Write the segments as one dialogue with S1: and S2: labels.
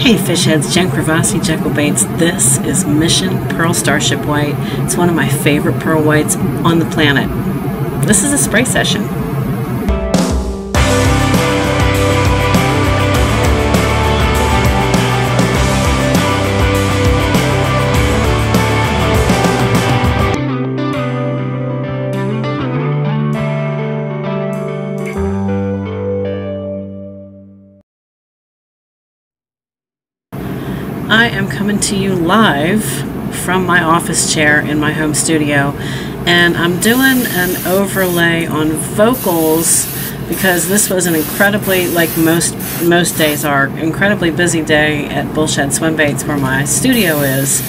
S1: Hey fish heads, Jen Kravassi, Jekyll Baits. This is Mission Pearl Starship White. It's one of my favorite pearl whites on the planet. This is a spray session. Coming to you live from my office chair in my home studio. And I'm doing an overlay on vocals because this was an incredibly like most most days are incredibly busy day at Bullshad Swim Baits where my studio is.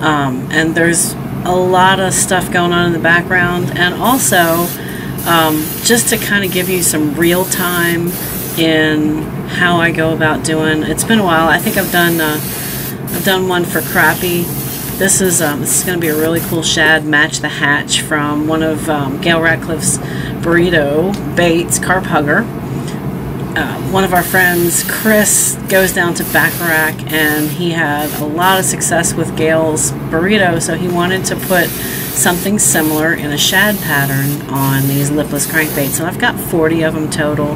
S1: Um, and there's a lot of stuff going on in the background. And also um, just to kind of give you some real time in how I go about doing it's been a while. I think I've done uh, I've done one for crappie. This is um, this is going to be a really cool shad match the hatch from one of um, Gail Ratcliffe's burrito baits, carp hugger. Uh, one of our friends, Chris, goes down to Bacharach and he had a lot of success with Gail's burrito, so he wanted to put something similar in a shad pattern on these lipless crankbaits. And I've got 40 of them total,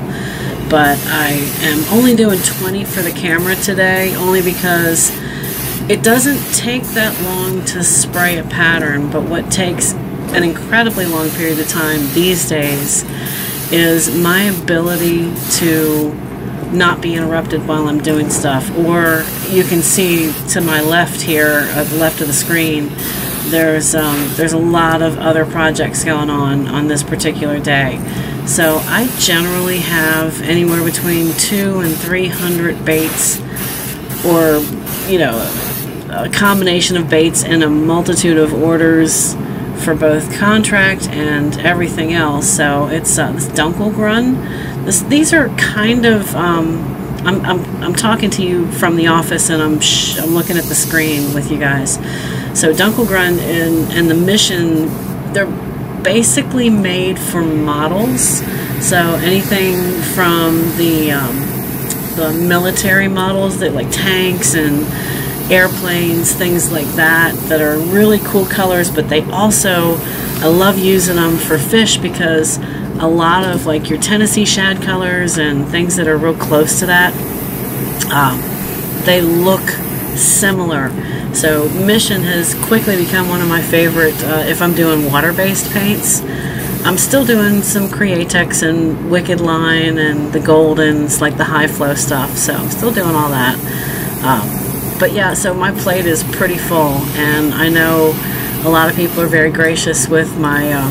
S1: but I am only doing 20 for the camera today, only because it doesn't take that long to spray a pattern, but what takes an incredibly long period of time these days is my ability to not be interrupted while I'm doing stuff. Or you can see to my left here, the left of the screen, there's um, there's a lot of other projects going on on this particular day. So I generally have anywhere between two and three hundred baits, or you know, a combination of baits and a multitude of orders for both contract and everything else. So it's uh, this Dunkelgrund. This, these are kind of. Um, I'm, I'm, I'm talking to you from the office and I'm, I'm looking at the screen with you guys. So Dunkelgrund and, and the mission, they're basically made for models. So anything from the um, the military models that like tanks and airplanes, things like that, that are really cool colors, but they also, I love using them for fish because a lot of like your Tennessee shad colors and things that are real close to that, um, they look similar. So Mission has quickly become one of my favorite uh, if I'm doing water-based paints. I'm still doing some Createx and Wicked Line and the Goldens, like the high flow stuff, so I'm still doing all that. Um, but yeah, so my plate is pretty full, and I know a lot of people are very gracious with my uh,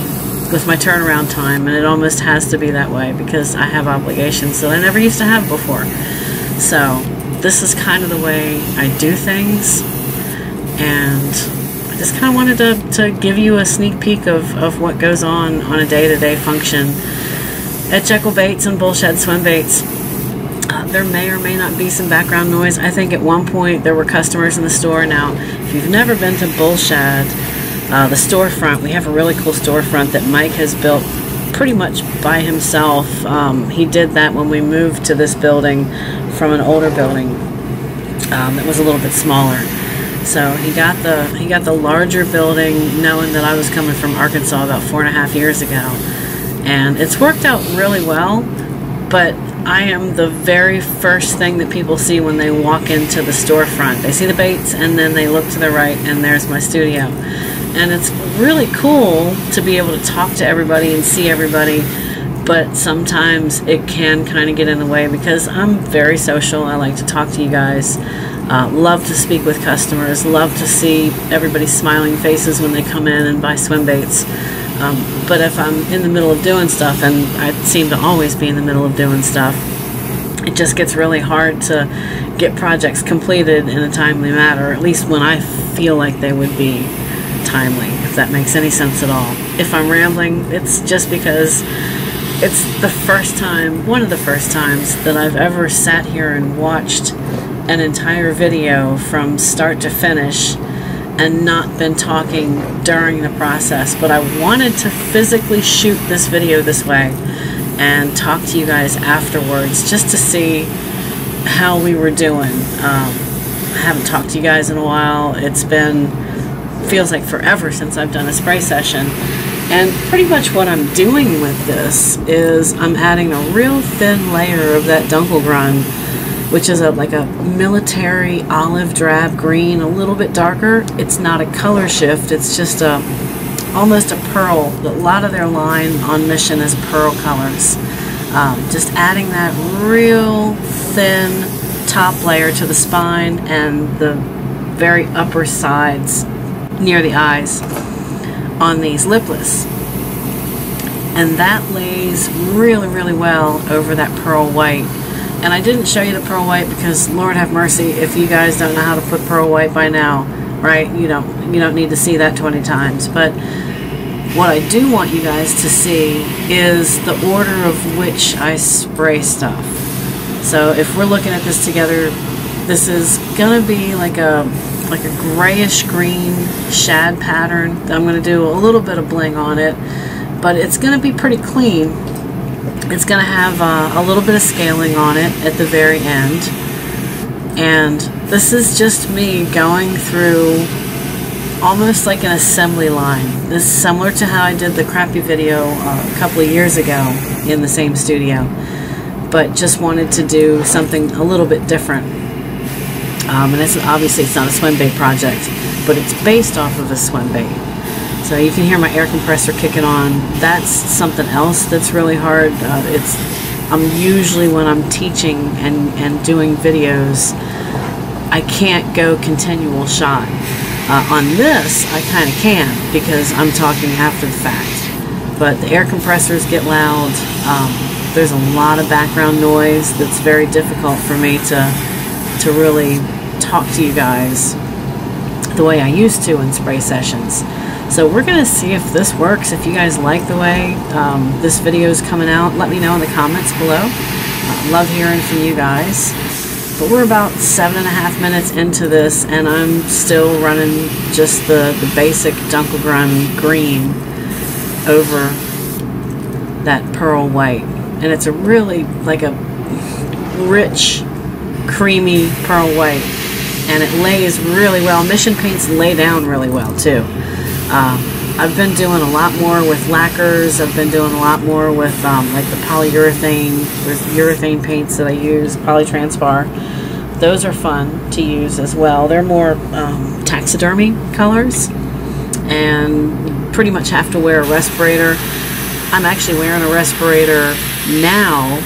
S1: with my turnaround time, and it almost has to be that way because I have obligations that I never used to have before. So this is kind of the way I do things, and I just kind of wanted to, to give you a sneak peek of, of what goes on on a day-to-day -day function at Jekyll Baits and Bullshad Swim Baits. There may or may not be some background noise. I think at one point there were customers in the store. Now, if you've never been to Bullshad, uh, the storefront, we have a really cool storefront that Mike has built pretty much by himself. Um, he did that when we moved to this building from an older building um, that was a little bit smaller. So he got the he got the larger building, knowing that I was coming from Arkansas about four and a half years ago, and it's worked out really well. But I am the very first thing that people see when they walk into the storefront. They see the baits and then they look to the right and there's my studio. And it's really cool to be able to talk to everybody and see everybody, but sometimes it can kind of get in the way because I'm very social. I like to talk to you guys. Uh, love to speak with customers. Love to see everybody's smiling faces when they come in and buy swim baits. Um, but if I'm in the middle of doing stuff, and I seem to always be in the middle of doing stuff, it just gets really hard to get projects completed in a timely manner, at least when I feel like they would be timely, if that makes any sense at all. If I'm rambling, it's just because it's the first time, one of the first times, that I've ever sat here and watched an entire video from start to finish and not been talking during the process. But I wanted to physically shoot this video this way and talk to you guys afterwards just to see how we were doing. Um, I haven't talked to you guys in a while. It's been feels like forever since I've done a spray session. And pretty much what I'm doing with this is I'm adding a real thin layer of that Dunkelgrund, which is a like a military olive drab green, a little bit darker. It's not a color shift, it's just a almost a pearl. A lot of their line on Mission is pearl colors. Um, just adding that real thin top layer to the spine and the very upper sides near the eyes on these lipless. And that lays really, really well over that pearl white. And I didn't show you the pearl white because Lord have mercy if you guys don't know how to put pearl white by now, right? You don't you don't need to see that 20 times. But what I do want you guys to see is the order of which I spray stuff. So if we're looking at this together, this is gonna be like a like a grayish green shad pattern. I'm to do a little bit of bling on it, but it's to be pretty clean. It's going to have uh, a little bit of scaling on it at the very end. And this is just me going through almost like an assembly line. This is similar to how I did the crappy video uh, a couple of years ago in the same studio, but just wanted to do something a little bit different. Um, and it's obviously it's not a swim bait project, but it's based off of a swim bait. So you can hear my air compressor kicking on. That's something else that's really hard. Uh, it's I'm usually when I'm teaching and, and doing videos, I can't go continual shot. Uh, on this, I kind of can because I'm talking after the fact. But the air compressors get loud. Um, there's a lot of background noise that's very difficult for me to to really talk to you guys the way I used to in spray sessions. So we're going to see if this works. If you guys like the way um, this video is coming out, let me know in the comments below. Uh, love hearing from you guys. But we're about seven and a half minutes into this, and I'm still running just the, the basic Dunkelgrun green over that pearl white. And it's a really, like a rich, creamy pearl white and it lays really well. Mission paints lay down really well too. Uh, I've been doing a lot more with lacquers. I've been doing a lot more with um, like the polyurethane. There's urethane paints that I use, polytranspar. Those are fun to use as well. They're more um, taxidermy colors and pretty much have to wear a respirator. I'm actually wearing a respirator now.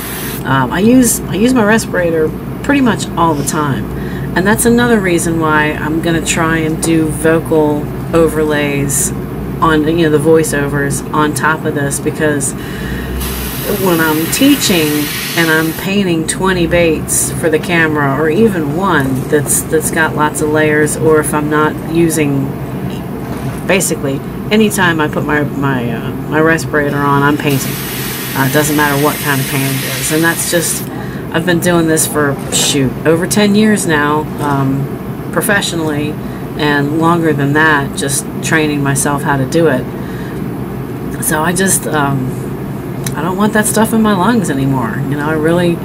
S1: Um, I use I use my respirator pretty much all the time. And that's another reason why I'm going to try and do vocal overlays on, you know, the voiceovers on top of this because when I'm teaching and I'm painting 20 baits for the camera or even one that's that's got lots of layers or if I'm not using basically anytime I put my my uh, my respirator on I'm painting. Uh, it doesn't matter what kind of paint it is. And that's just I've been doing this for, shoot, over 10 years now, um, professionally, and longer than that, just training myself how to do it. So I just, um, I don't want that stuff in my lungs anymore. You know, I really,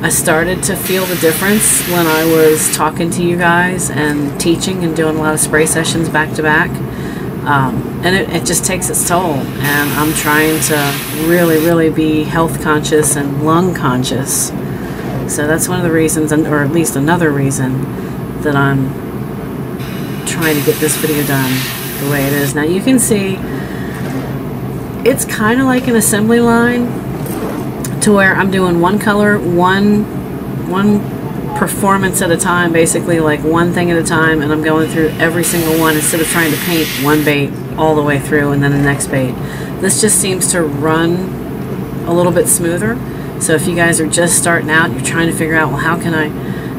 S1: I started to feel the difference when I was talking to you guys and teaching and doing a lot of spray sessions back to back. Um, and it, it, just takes its toll. And I'm trying to really, really be health conscious and lung conscious. So that's one of the reasons, or at least another reason, that I'm trying to get this video done the way it is. Now you can see it's kind of like an assembly line to where I'm doing one color, one one performance at a time, basically like one thing at a time, and I'm going through every single one instead of trying to paint one bait all the way through and then the next bait. This just seems to run a little bit smoother. So if you guys are just starting out, you're trying to figure out, well, how can I,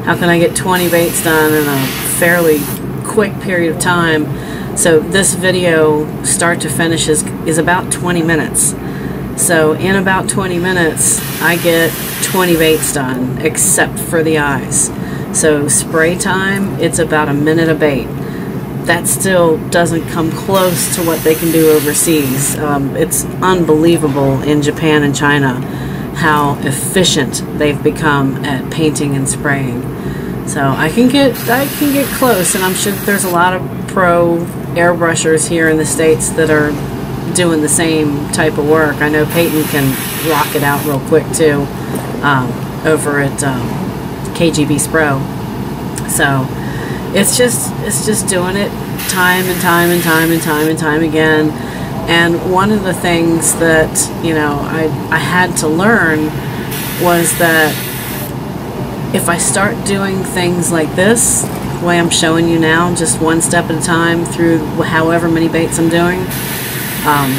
S1: how can I get 20 baits done in a fairly quick period of time? So this video, start to finish, is, is about 20 minutes. So in about 20 minutes, I get 20 baits done, except for the eyes. So spray time, it's about a minute a bait. That still doesn't come close to what they can do overseas. Um, it's unbelievable in Japan and China how efficient they've become at painting and spraying. So I can get I can get close, and I'm sure there's a lot of pro airbrushers here in the states that are doing the same type of work. I know Peyton can rock it out real quick too um, over at um, KGB Spro. So it's just it's just doing it time and time and time and time and time again. And one of the things that you know I I had to learn was that if I start doing things like this, the way I'm showing you now, just one step at a time through however many baits I'm doing, um,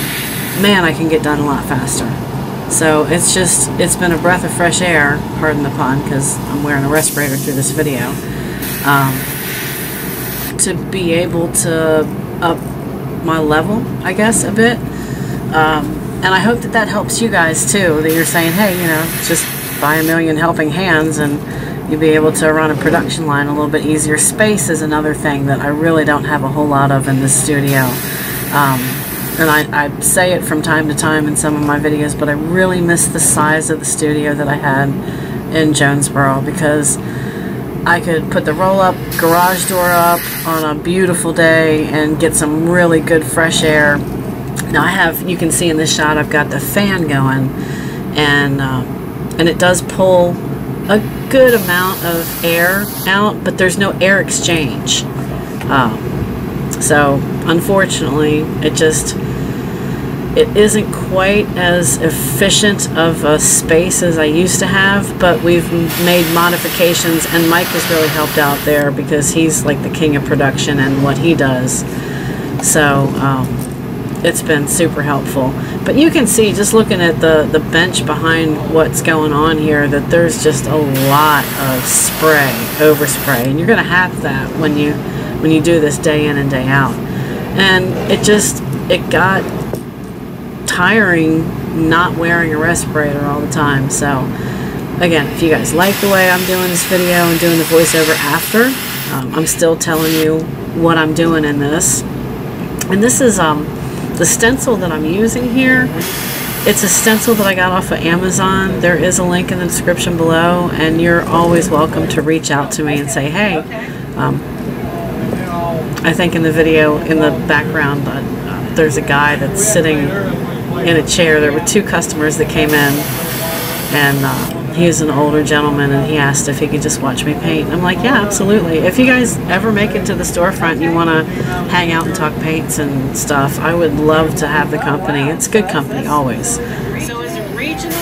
S1: man, I can get done a lot faster. So it's just, it's been a breath of fresh air, pardon the pun, because I'm wearing a respirator through this video, um, to be able to up my level, I guess, a bit. Um, and I hope that that helps you guys too, that you're saying, hey, you know, just buy a million helping hands and you'll be able to run a production line a little bit easier. Space is another thing that I really don't have a whole lot of in this studio. Um, and I, I, say it from time to time in some of my videos, but I really miss the size of the studio that I had in Jonesboro because I could put the roll-up garage door up on a beautiful day and get some really good fresh air. Now I have, you can see in this shot, I've got the fan going, and uh, and it does pull a good amount of air out, but there's no air exchange. Um, so unfortunately, it just it isn't quite as efficient of a space as I used to have, but we've made modifications, and Mike has really helped out there because he's like the king of production and what he does. So um, it's been super helpful. But you can see just looking at the, the bench behind what's going on here that there's just a lot of spray, overspray, and you're going to have that when you when you do this day in and day out. And it just it got tiring not wearing a respirator all the time. So again, if you guys like the way I'm doing this video and doing the voiceover after, um, I'm still telling you what I'm doing in this. And this is um, the stencil that I'm using here. It's a stencil that I got off of Amazon. There is a link in the description below, and you're always welcome to reach out to me and say, hey, um, I think in the video in the background, uh, there's a guy that's sitting in a chair. There were two customers that came in, and uh, he was an older gentleman, and he asked if he could just watch me paint. I'm like, yeah, absolutely. If you guys ever make it to the storefront and you want to hang out and talk paints and stuff, I would love to have the company. It's good company, always.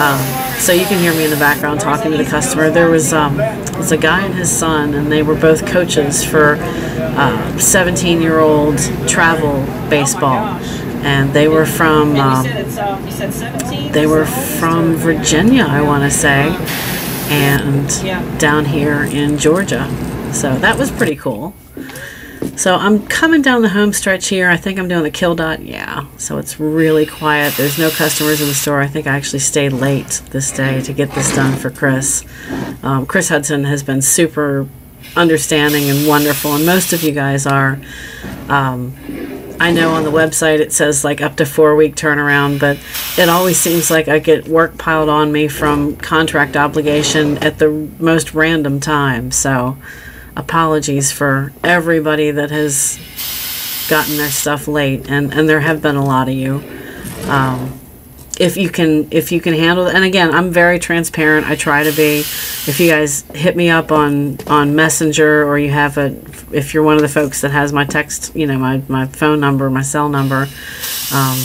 S1: Um, so you can hear me in the background talking to the customer. There was um, was a guy and his son, and they were both coaches for 17-year-old uh, travel baseball and they were from um, they were from Virginia, I want to say, and down here in Georgia. So that was pretty cool. So I'm coming down the home stretch here. I think I'm doing the kill dot. Yeah. So it's really quiet. There's no customers in the store. I think I actually stayed late this day to get this done for Chris. Um, Chris Hudson has been super understanding and wonderful, and most of you guys are. Um, I know on the website it says like up to four week turnaround, but it always seems like I get work piled on me from contract obligation at the most random time. So apologies for everybody that has gotten their stuff late, and, and there have been a lot of you. Um, if you can if you can handle it. And again i'm very transparent. I try to be. If you guys hit me up on on messenger or you have a if you're one of the folks that has my text you know my, my phone number my cell number um,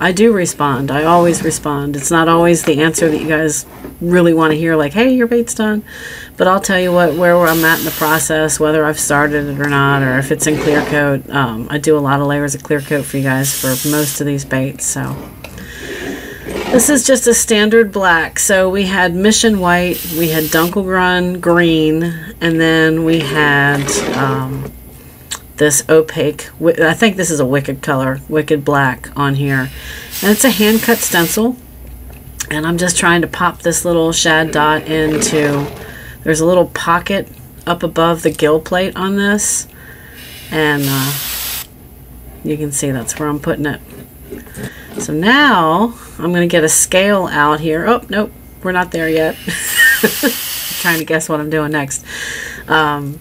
S1: i do respond. I always respond. It's not always the answer that you guys really want to hear like hey your bait's done. But i'll tell you what where i'm at in the process whether i've started it or not or if it's in clear coat um, i do a lot of layers of clear coat for you guys for most of these baits so this is just a standard black. So we had Mission White, we had Dunkelgrund Green, and then we had um, this opaque, I think this is a Wicked color, Wicked Black on here. And it's a hand cut stencil. And I'm just trying to pop this little shad dot into, there's a little pocket up above the gill plate on this. And uh, you can see that's where I'm putting it. So now I'm going to get a scale out here. Oh, nope. we're not there yet. trying to guess what I'm doing next. Um,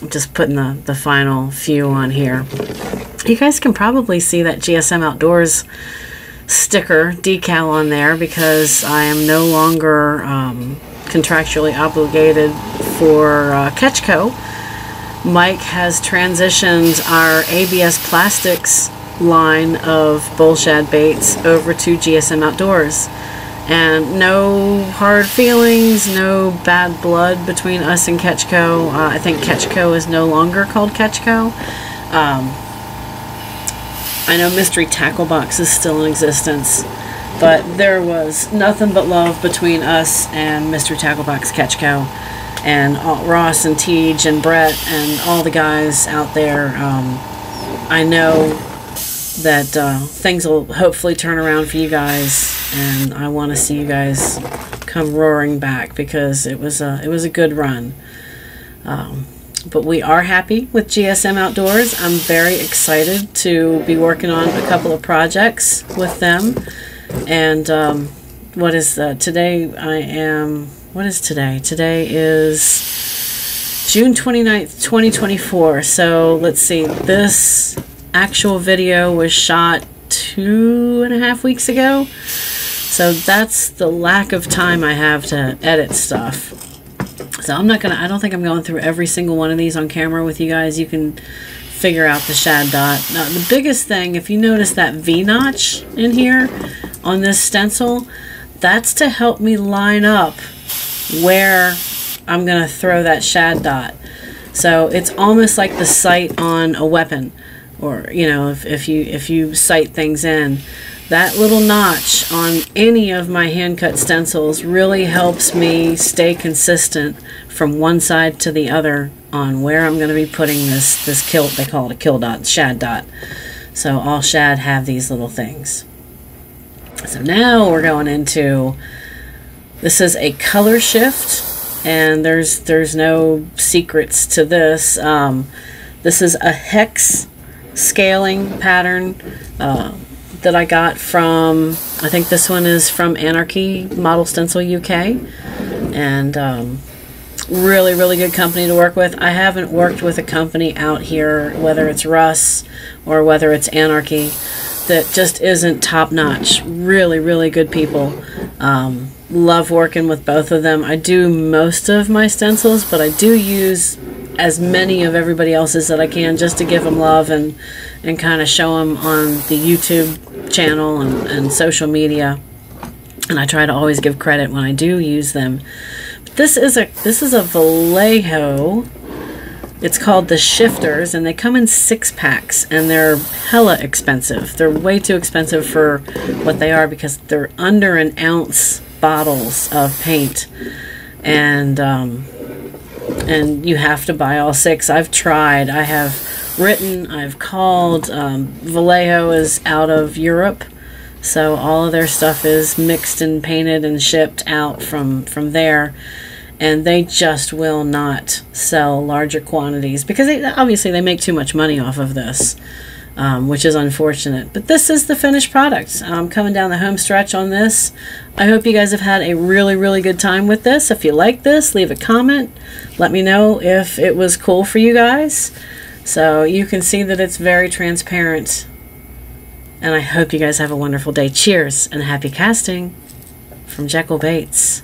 S1: I'm just putting the, the final few on here. You guys can probably see that GSM Outdoors sticker decal on there because I am no longer um, contractually obligated for uh, Catch Co. Mike has transitioned our ABS Plastics line of bull shad baits over to GSM Outdoors. And no hard feelings, no bad blood between us and Catch Co. Uh, I think Catch Co is no longer called Catch Co. Um, I know Mystery Tackle Box is still in existence, but there was nothing but love between us and Mystery Tackle Box Catch Co, and all, Ross and Tej and Brett and all the guys out there. Um, I know that uh, things will hopefully turn around for you guys, and I want to see you guys come roaring back because it was a it was a good run. Um, but we are happy with GSM Outdoors. I'm very excited to be working on a couple of projects with them. And um, what is uh, today? I am, what is today? Today is June 29th, 2024. So let's see, this actual video was shot two and a half weeks ago. So that's the lack of time I have to edit stuff. So I'm not going to, I don't think I'm going through every single one of these on camera with you guys. You can figure out the shad dot. Now, the biggest thing, if you notice that V-notch in here on this stencil, that's to help me line up where I'm going to throw that shad dot. So it's almost like the sight on a weapon or, you know, if, if you if you sight things in. That little notch on any of my hand cut stencils really helps me stay consistent from one side to the other on where I'm going to be putting this, this kill, they call it a kill dot, shad dot. So all shad have these little things. So now we're going into, this is a color shift and there's, there's no secrets to this. Um, this is a hex scaling pattern. Uh, that I got from, I think this one is from Anarchy Model Stencil UK. And um, really, really good company to work with. I haven't worked with a company out here, whether it's Russ or whether it's Anarchy, that just isn't top notch. Really, really good people. Um, love working with both of them. I do most of my stencils, but I do use as many of everybody else's that I can just to give them love and, and kind of show them on the YouTube channel and, and social media. And I try to always give credit when I do use them. But this is a this is a Vallejo. It's called the Shifters, and they come in six packs, and they're hella expensive. They're way too expensive for what they are because they're under an ounce bottles of paint, and um, and you have to buy all six. I've tried. I have written. I've called. Um, Vallejo is out of Europe, so all of their stuff is mixed and painted and shipped out from from there. And they just will not sell larger quantities because they, obviously they make too much money off of this um, which is unfortunate. But this is the finished product. I'm coming down the home stretch on this. I hope you guys have had a really, really good time with this. If you like this, leave a comment. Let me know if it was cool for you guys. So you can see that it's very transparent. And I hope you guys have a wonderful day. Cheers and happy casting from Jekyll Baits.